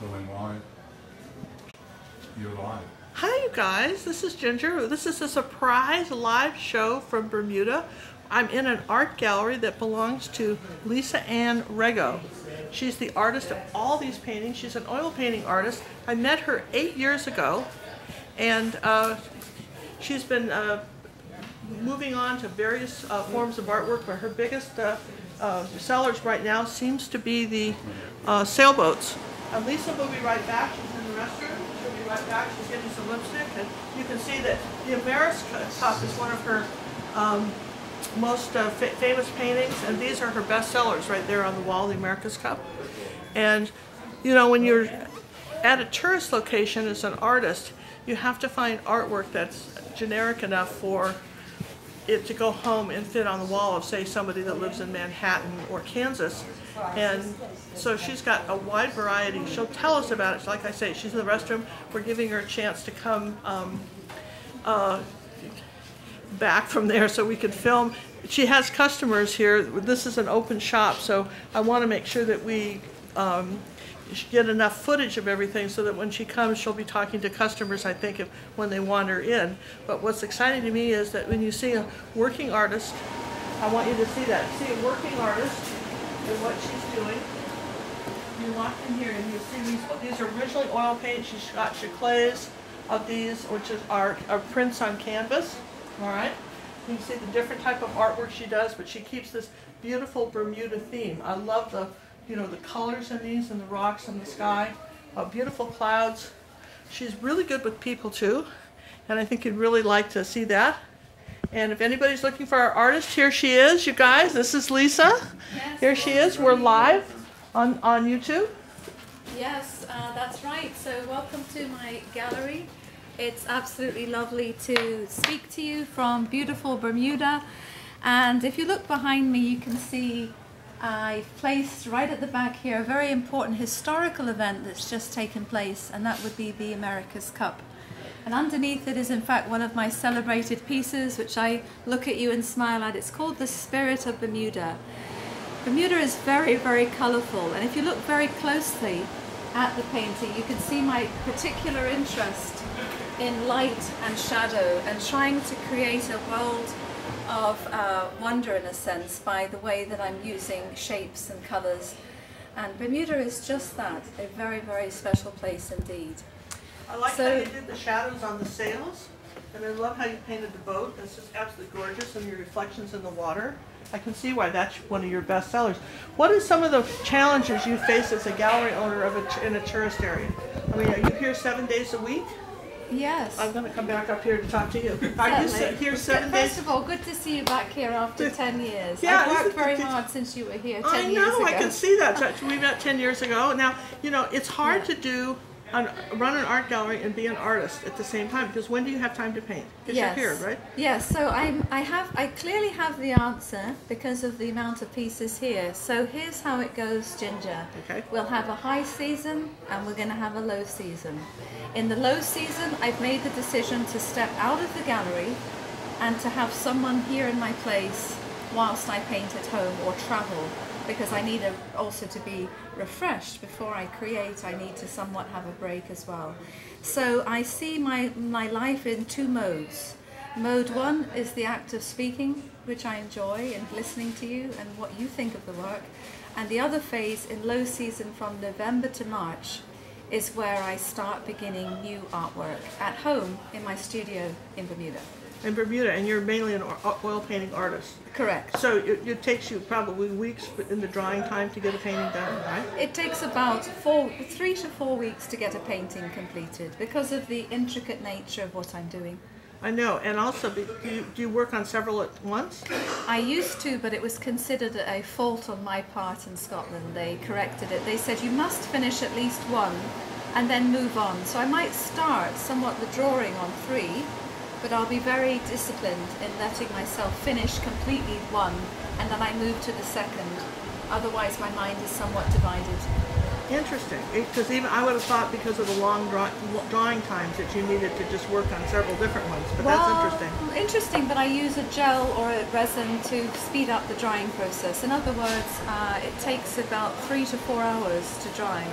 Going live. You're live. Hi, you guys. This is Ginger. This is a surprise live show from Bermuda. I'm in an art gallery that belongs to Lisa Ann Rego. She's the artist of all these paintings. She's an oil painting artist. I met her eight years ago, and uh, she's been uh, moving on to various uh, forms of artwork, but her biggest uh, uh, sellers right now seems to be the uh, sailboats. Uh, Lisa will be right back. She's in the restroom. She'll be right back. She's getting some lipstick, and you can see that the America's Cup is one of her um, most uh, fa famous paintings, and these are her best sellers right there on the wall, the America's Cup. And you know, when you're at a tourist location as an artist, you have to find artwork that's generic enough for it to go home and fit on the wall of, say, somebody that lives in Manhattan or Kansas. And so she's got a wide variety. She'll tell us about it. Like I say, she's in the restroom. We're giving her a chance to come um, uh, back from there so we could film. She has customers here. This is an open shop, so I want to make sure that we um, get enough footage of everything so that when she comes, she'll be talking to customers, I think, if, when they wander in. But what's exciting to me is that when you see a working artist, I want you to see that. See a working artist and what she's doing. You walk in here and you see these, these are originally oil paint. She's got giclées of these, which is are, are uh, prints on canvas. All right. You can see the different type of artwork she does, but she keeps this beautiful Bermuda theme. I love the you know, the colors in these and the rocks and the sky, uh, beautiful clouds. She's really good with people too, and I think you'd really like to see that. And if anybody's looking for our artist, here she is, you guys. This is Lisa. Yes, here she is. We're live on, on YouTube. Yes, uh, that's right. So welcome to my gallery. It's absolutely lovely to speak to you from beautiful Bermuda. And if you look behind me, you can see I've placed right at the back here a very important historical event that's just taken place, and that would be the America's Cup. And underneath it is in fact one of my celebrated pieces, which I look at you and smile at. It's called The Spirit of Bermuda. Bermuda is very, very colourful, and if you look very closely at the painting, you can see my particular interest in light and shadow and trying to create a world of uh, wonder in a sense by the way that I'm using shapes and colours. And Bermuda is just that, a very, very special place indeed. I like So- how you did the shadows on the sails, and I love how you painted the boat. It's just absolutely gorgeous, and your reflections in the water. I can see why that's one of your best sellers. What are some of the challenges you face as a gallery owner of a, in a tourist area? I mean, are you here seven days a week? Yes. I'm going to come back up here to talk to you. Are you se- here seven First days? of all, good to see you back here after 10 years. Yeah, I've worked very hard since you were here 10 I years know, ago. I can see that. We met 10 years ago. Now, you know, it's hard to do, an, run an art gallery and be an artist at the same time because when do you have time to paint? Because Yes. you're here, right? Yes, so I'm, I have, I clearly have the answer because of the amount of pieces here. So here's how it goes, Ginger. Okay. We'll have a high season and we're going to have a low season. In the low season, I've made the decision to step out of the gallery and to have someone here in my place whilst I paint at home or travel because I need a, also to be refreshed before I create. I need to somewhat have a break as well. So I see my, my life in two modes. Mode one is the act of speaking, which I enjoy, and listening to you and what you think of the work. And the other phase in low season from November to March is where I start beginning new artwork at home in my studio in Bermuda. In Bermuda, and you're mainly an oil painting artist. Correct. So it, it takes you probably weeks in the drying time to get a painting done, right? It takes about four, three to four weeks to get a painting completed because of the intricate nature of what I'm doing. I know, and also, do you, do you work on several at once? I used to, but it was considered a fault on my part in Scotland. They corrected it. They said you must finish at least one and then move on. So I might start somewhat the drawing on three, but I'll be very disciplined in letting myself finish completely one and then I move to the second. Otherwise, my mind is somewhat divided. Interesting, because even I would have thought because of the long draw, drawing times that you needed to just work on several different ones, but that's interesting. Interesting, but I use a gel or a resin to speed up the drying process. In other words, uh, it takes about three to four hours to dry.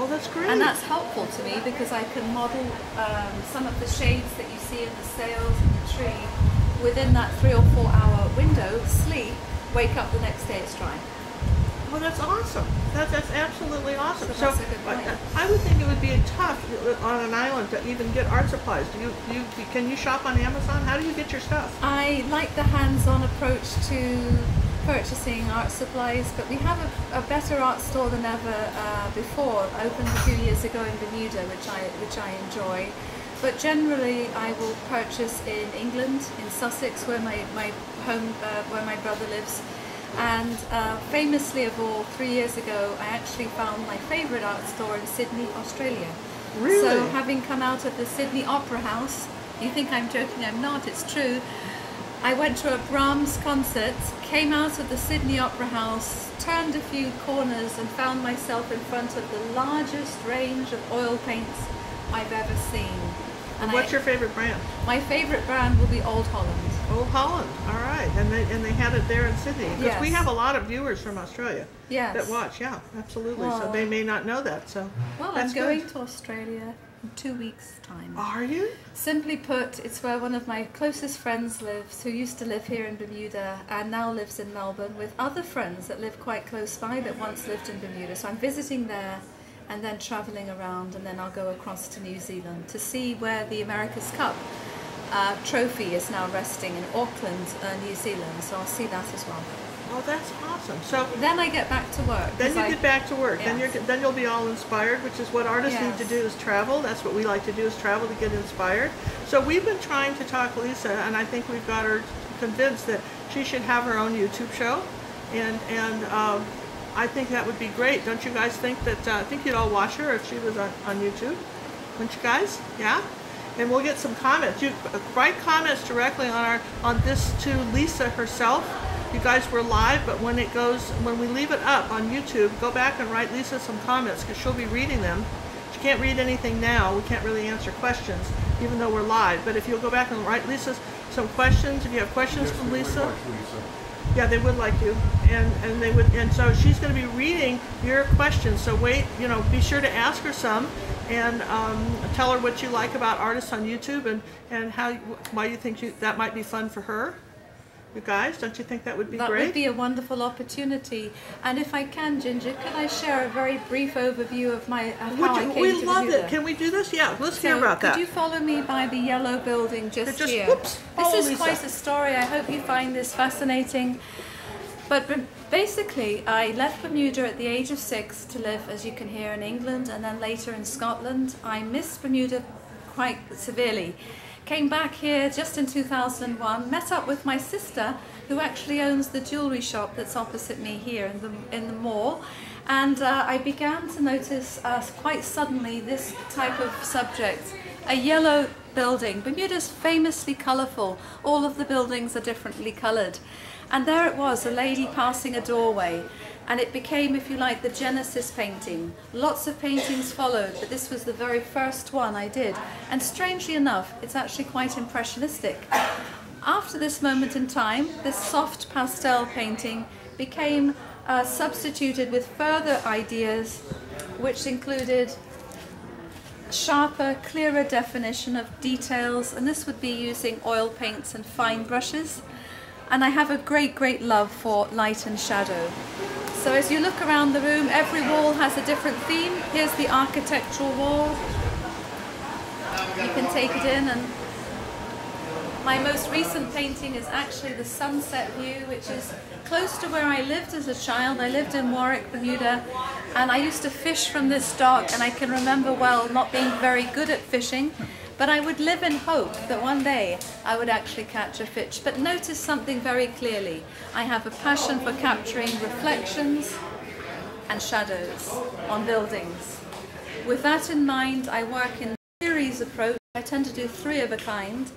Oh, that's great. And that's helpful to me because I can model um, some of the shades that you see in the sails and the tree within that three or four hour window, sleep, wake up the next day, it's dry. Well, that's awesome. That, that's absolutely awesome. So that's a good point. I, I would think it would be tough on an island to even get art supplies. Do you, you can you shop on Amazon? How do you get your stuff? I like the hands-on approach to purchasing art supplies, but we have a, a better art store than ever uh, before. Opened a few years ago in Bermuda, which I which I enjoy. But generally, I will purchase in England, in Sussex, where my my home, uh, where my brother lives. And uh, famously of all, three years ago, I actually found my favourite art store in Sydney, Australia. Really? So having come out of the Sydney Opera House, you think I'm joking, I'm not, it's true. I went to a Brahms concert, came out of the Sydney Opera House, turned a few corners and found myself in front of the largest range of oil paints I've ever seen. And What's I, your favorite brand? My favourite brand will be Old Holland. Old Holland. All right, and they and they had it there in Sydney because we have a lot of viewers from Australia Yes. that watch. Yeah, absolutely. so they may not know that. So Well, that's I'm going good. to Australia two weeks' time. Are you? Simply put, it's where one of my closest friends lives, who used to live here in Bermuda and now lives in Melbourne, with other friends that live quite close by that once lived in Bermuda. So I'm visiting there and then travelling around, and then I'll go across to New Zealand to see where the America's Cup uh, trophy is now resting in Auckland, uh, New Zealand. So I'll see that as well. Oh, that's awesome. So Then I get back to work. Then you I- get back to work. Then you're then you'll be all inspired, which is what artists need to do is travel. That's what we like to do is travel to get inspired. So we've been trying to talk Lisa, and I think we've got her convinced that she should have her own YouTube show, and and um, I think that would be great. Don't you guys think that? Uh, I think you'd all watch her if she was on, on YouTube. Wouldn't you guys? Yeah. And we'll get some comments. You uh, write comments directly on our on this to Lisa herself. You guys were live, but when it goes when we leave it up on YouTube, go back and write Lisa some comments because she'll be reading them. She can't read anything now. We can't really answer questions, even though we're live. But if you'll go back and write Lisa some questions, if you have questions Yes, from Lisa, like Lisa. yeah, they would like you, and and they would, and so she's going to be reading your questions. So wait, you know, be sure to ask her some, and um, tell her what you like about artists on YouTube, and and how why you think you, that might be fun for her. You guys, don't you think that would be That great? would be a wonderful opportunity. And if I can, Ginger, could I share a very brief overview of my of Would how you- I came we to love Bermuda? it. Can we do this? Yeah, let's hear So, about could that. you follow me by the yellow building just, Just- here? whoops, this is Lisa. quite a story. I hope you find this fascinating. But basically, I left Bermuda at the age of six to live, as you can hear, in England and then later in Scotland. I missed Bermuda quite severely. Came back here just in 2001, met up with my sister, who actually owns the jewellery shop that's opposite me here in the, in the mall. And uh, I began to notice uh, quite suddenly this type of subject a yellow building. Bermuda's famously colourful, all of the buildings are differently coloured. And there it was, a lady passing a doorway. And it became, if you like, the Genesis painting. Lots of paintings followed, but this was the very first one I did. And strangely enough, it's actually quite impressionistic. After this moment in time, this soft pastel painting became uh, substituted with further ideas, which included sharper, clearer definition of details, and this would be using oil paints and fine brushes. And I have a great, great love for light and shadow. So as you look around the room, every wall has a different theme. Here's the architectural wall. You can take it in and my most recent painting is actually the sunset view, which is close to where I lived as a child. I lived in Warwick, Bermuda, and I used to fish from this dock. And I can remember well not being very good at fishing, but I would live in hope that one day I would actually catch a fish. But notice something very clearly I have a passion for capturing reflections and shadows on buildings. With that in mind, I work in series approach. I tend to do three of a kind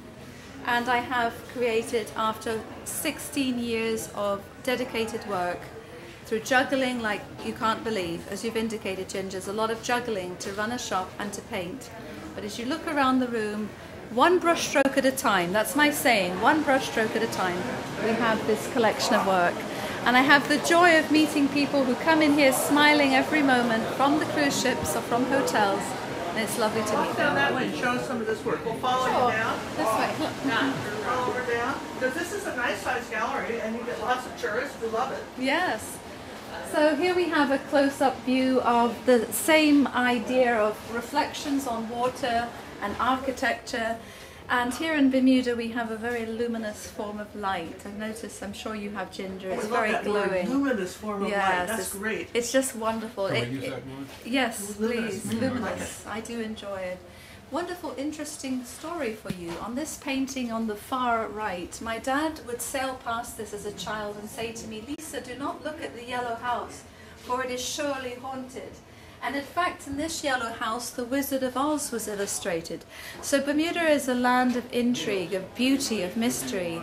and I have created after 16 years of dedicated work through juggling like you can't believe. As you've indicated, Ginger, there's a lot of juggling to run a shop and to paint. But as you look around the room, one brush stroke at a time, that's my saying, one brush stroke at a time, we have this collection of work. And I have the joy of meeting people who come in here smiling every moment from the cruise ships or from hotels. And it's lovely to Walk meet down them. that way and show us some of this work. We'll follow Sure. you down. This way. Look. Yeah, roll over down. Because this is a nice sized gallery and you get lots of tourists We love it. Yes. So here we have a close-up view of the same idea of reflections on water and architecture. And here in Bermuda we have a very luminous form of light. I've noticed, I'm sure you have ginger, it's We love very that word, glowing. Luminous form of light. Yes, That's it's, great. it's just wonderful. Can we It- use it- that word? Yes, Luminous. please, I like luminous. I do enjoy it. Wonderful, interesting story for you. On this painting on the far right, my dad would sail past this as a child and say to me, Lisa, do not look at the yellow house, for it is surely haunted. And in fact, in this yellow house, the Wizard of Oz was illustrated. So Bermuda is a land of intrigue, of beauty, of mystery.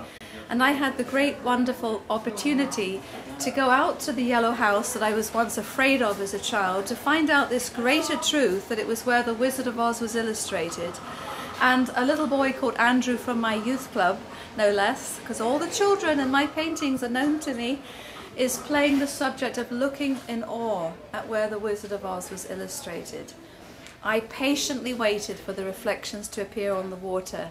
And I had the great, wonderful opportunity to go out to the yellow house that I was once afraid of as a child to find out this greater truth that it was where the Wizard of Oz was illustrated. And a little boy called Andrew from my youth club, no less, because all the children in my paintings are known to me, is playing the subject of looking in awe at where the Wizard of Oz was illustrated. I patiently waited for the reflections to appear on the water,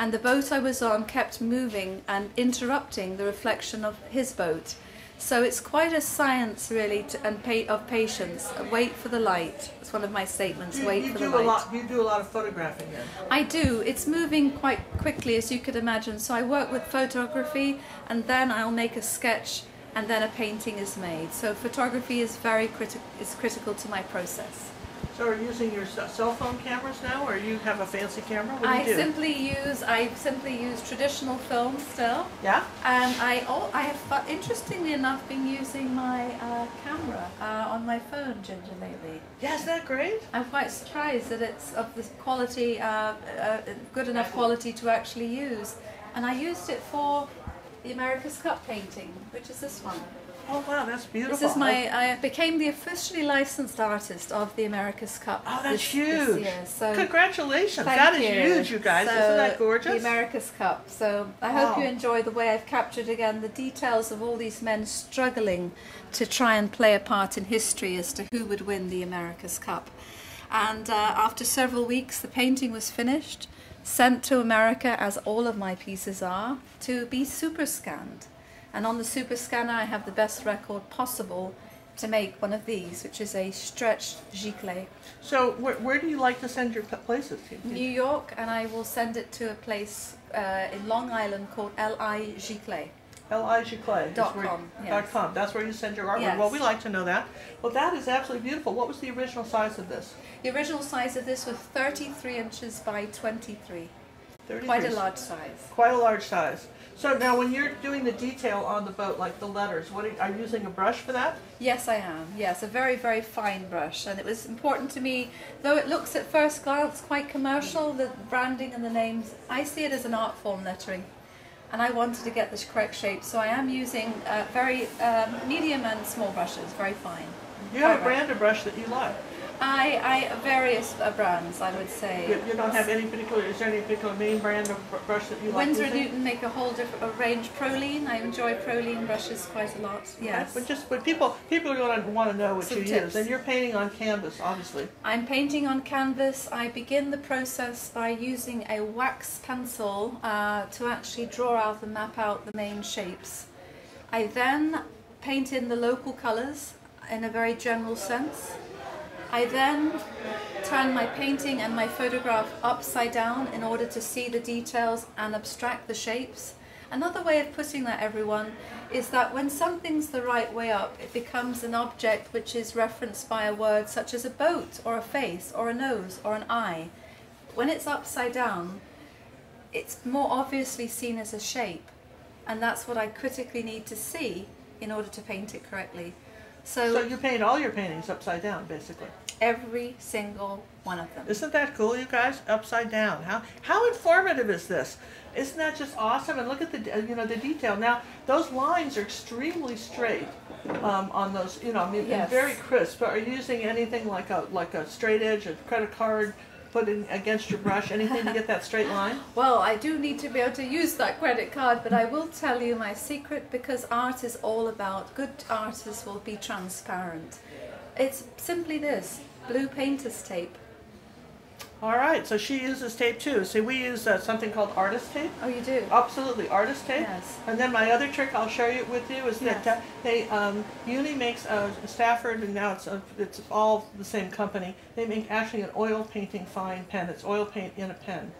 and the boat I was on kept moving and interrupting the reflection of his boat. So it's quite a science, really, to, and pa- of patience. Wait for the light. It's one of my statements. You, Wait you for do the light. a lot. You do a lot of photographing then. I do. It's moving quite quickly, as you could imagine. So I work with photography, and then I'll make a sketch, and then a painting is made. So photography is very critical. is critical to my process. So are you using your cell phone cameras now, or you have a fancy camera? What do I you do? simply use I simply use traditional film still, yeah. and I oh I have interestingly enough been using my uh, camera uh, on my phone ginger lately. Yeah, isn't that great? I'm quite surprised that it's of the quality, uh, uh, good enough quality to actually use. And I used it for the America's Cup painting, which is this one. Oh wow, that's beautiful. This is my, I became the officially licensed artist of the America's Cup. Oh, that's this, huge. This year. So Congratulations! That is you. huge, you guys. So, Isn't that gorgeous? The America's Cup. So I hope you enjoy the way I've captured again the details of all these men struggling to try and play a part in history as to who would win the America's Cup. And uh, after several weeks, the painting was finished, sent to America, as all of my pieces are, to be super scanned. And on the super scanner, I have the best record possible to make one of these, which is a stretched giclée. so where, where do you like to send your p- places to? New York, and I will send it to a place uh, in Long Island called L.I. Giclée. L.I. Giclée. Dot where- com, Dot yes. com. That's where you send your artwork. Yes. Well, we like to know that. Well, that is absolutely beautiful. What was the original size of this? The original size of this was 33 inches by 23. 33. Quite a large size. Quite a large size. So now, when you're doing the detail on the boat, like the letters, what are, are you using a brush for that? Yes, I am. Yes, a very, very fine brush. And it was important to me, though it looks at first glance quite commercial, the branding and the names, I see it as an art form lettering. And I wanted to get the correct shape, so I am using uh, very um, medium and small brushes, very fine. You have a brand of brush that you like. I, I various uh, brands, I would say. You, you don't have any particular. Is there any particular main brand of br- brush that you like Winsor using? Newton make a whole different range. Prolene, I enjoy Prolene brushes quite a lot. Yes. But just, but people, people are going to want to know what Some you tips. use, and you're painting on canvas, obviously. I'm painting on canvas. I begin the process by using a wax pencil uh, to actually draw out and map out the main shapes. I then paint in the local colours in a very general sense. I then turn my painting and my photograph upside down in order to see the details and abstract the shapes. Another way of putting that, everyone, is that when something's the right way up, it becomes an object which is referenced by a word such as a boat, or a face, or a nose, or an eye. When it's upside down, it's more obviously seen as a shape, and that's what I critically need to see in order to paint it correctly. So you paint all your paintings upside down, basically. Every single one of them. Isn't that cool, you guys? Upside down. How how informative is this? Isn't that just awesome? And look at the uh, you know the detail. Now those lines are extremely straight um, on those. You know, I mean, Yes. very crisp. But are you using anything like a like a straight edge, a credit card put in against your brush? Anything to get that straight line? Well, I do need to be able to use that credit card, but I will tell you my secret because art is all about good artists will be transparent. It's simply this blue painter's tape. All right, so she uses tape too. See, we use uh, something called artist tape. Oh, you do? Absolutely, artist tape. Yes. And then my other trick I'll share you with you is that Yes. uh, they um, Uni makes a Sanford, and now it's a, it's all the same company. They make actually an oil painting fine pen. It's oil paint in a pen,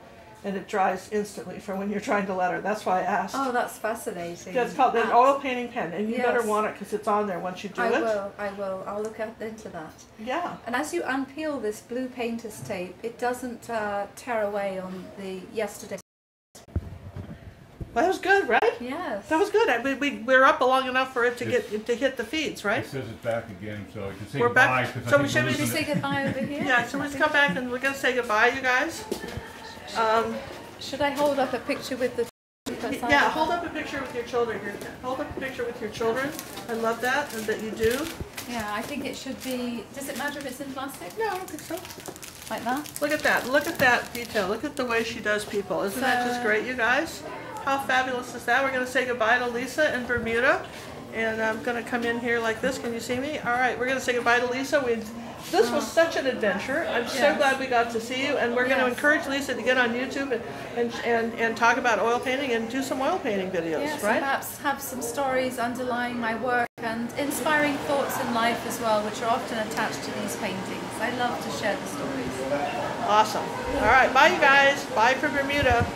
and it dries instantly for when you're trying to letter. That's why I asked. Oh, that's fascinating. Yeah, it's called an oil painting pen, and you better want it because it's on there once you do I it. I will, I will. I'll look at, into that. Yeah. And as you unpeel this blue painter's tape, it doesn't uh, tear away on the yesterday. Well, that was good, right? Yes. That was good. I, we, we we're up long enough for it to Yes. get to hit the feeds, right? It says it's back again, so I can say We're goodbye. back. 'cause I So think we should we're we Should we losing say goodbye over here? Yeah. So let's come back and we're gonna say goodbye, you guys. Um, Should I hold up a picture with the? Yeah, hold up a picture with your children. Your, hold up a picture with your children. I love that and that you do. Yeah, I think it should be. Does it matter if it's in plastic? No, I don't think so. Like that? Look at that. Look at that detail. Look at the way she does people. Isn't that just great, you guys? How fabulous is that? We're going to say goodbye to Lisa in Bermuda. And I'm going to come in here like this. Can you see me? All right, we're going to say goodbye to Lisa. We, this was such an adventure. I'm so glad we got to see you. And we're going to encourage Lisa to get on YouTube and, and, and, and talk about oil painting and do some oil painting videos, Yes, right? perhaps have some stories underlying my work and inspiring thoughts in life as well, which are often attached to these paintings. I love to share the stories. Awesome. All right, bye, you guys. Bye from Bermuda.